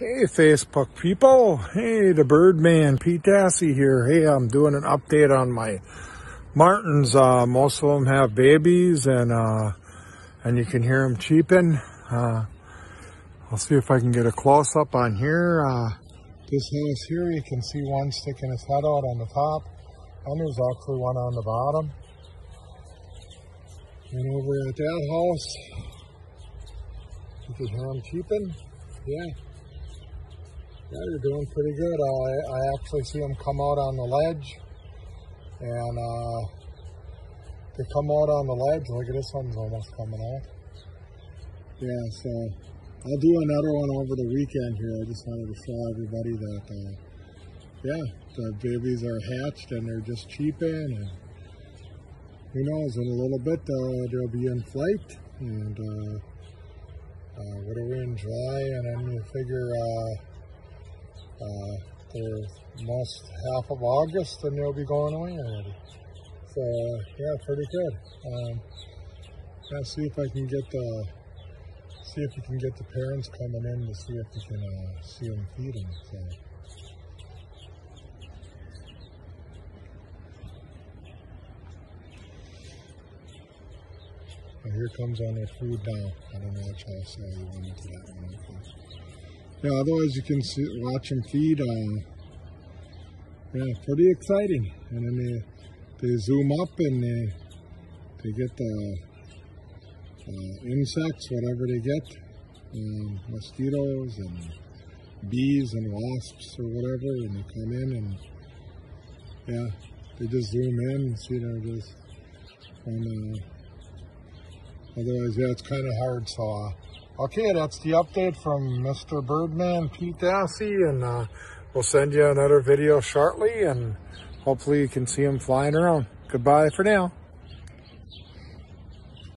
Hey, Facebook people. Hey, the Birdman, Pete Dassey here. Hey, I'm doing an update on my Martins. Uh, most of them have babies and, uh, and you can hear them cheeping. Uh, I'll see if I can get a close up on here. Uh, this house here, you can see one sticking his head out on the top and there's actually one on the bottom. And over at that house, you can hear them cheeping. Yeah. Yeah, you're doing pretty good. I, I actually see them come out on the ledge. And uh, they come out on the ledge. Look at this one's almost coming out. Yeah, so I'll do another one over the weekend here. I just wanted to show everybody that, uh, yeah, the babies are hatched and they're just cheeping. And who knows, in a little bit uh, they'll be in flight. And uh, uh, what are we in July? And then you figure uh, uh, they're most half of August and they'll be going away already. So yeah, pretty good. Um, yeah, see if I can get the see if you can get the parents coming in to see if we can uh, see them feeding. So. Here comes on their food now. I don't know which house uh, you went into that one yeah, otherwise you can see, watch them feed. Uh, yeah, pretty exciting. And then they, they zoom up and they, they get the uh, insects, whatever they get, um, mosquitoes and bees and wasps or whatever, and they come in and yeah, they just zoom in and see they're just and uh, otherwise yeah, it's kind of hard. So. Okay, that's the update from Mr. Birdman Pete Dassey, and uh, we'll send you another video shortly, and hopefully you can see him flying around. Goodbye for now.